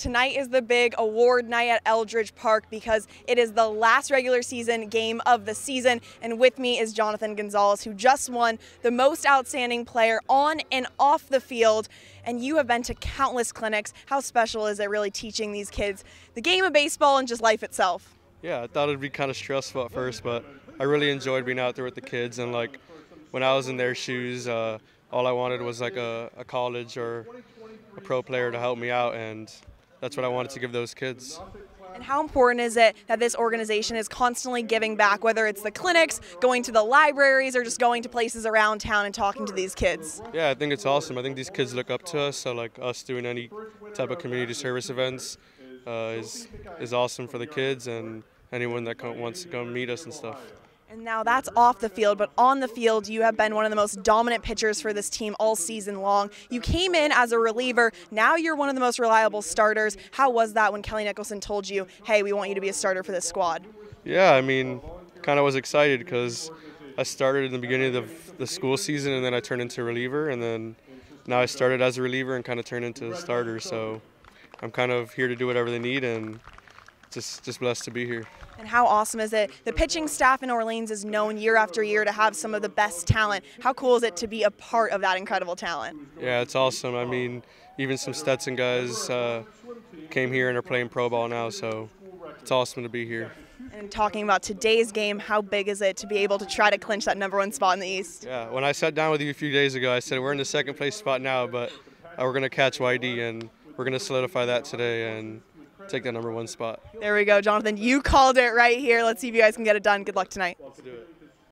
Tonight is the big award night at Eldredge Park because it is the last regular season game of the season. And with me is Jonathan Gonzalez, who just won the most outstanding player on and off the field. And you have been to countless clinics. How special is it really teaching these kids the game of baseball and just life itself? Yeah, I thought it'd be kind of stressful at first, but I really enjoyed being out there with the kids. And like when I was in their shoes, uh, all I wanted was like a, a college or a pro player to help me out. And that's what I wanted to give those kids. And how important is it that this organization is constantly giving back, whether it's the clinics, going to the libraries, or just going to places around town and talking to these kids? Yeah, I think it's awesome. I think these kids look up to us, so like us doing any type of community service events uh, is is awesome for the kids and anyone that wants to come meet us and stuff. And now that's off the field, but on the field, you have been one of the most dominant pitchers for this team all season long. You came in as a reliever. Now you're one of the most reliable starters. How was that when Kelly Nicholson told you, hey, we want you to be a starter for this squad? Yeah, I mean, kind of was excited because I started in the beginning of the school season and then I turned into a reliever. And then now I started as a reliever and kind of turned into a starter. So I'm kind of here to do whatever they need and just, just blessed to be here. And how awesome is it? The pitching staff in Orleans is known year after year to have some of the best talent. How cool is it to be a part of that incredible talent? Yeah, it's awesome. I mean, even some Stetson guys uh, came here and are playing pro ball now, so it's awesome to be here. And talking about today's game, how big is it to be able to try to clinch that number one spot in the East? Yeah, when I sat down with you a few days ago, I said we're in the second place spot now, but uh, we're going to catch YD and we're going to solidify that today. And take that number one spot. There we go, Jonathan. You called it right here. Let's see if you guys can get it done. Good luck tonight. Let's do it.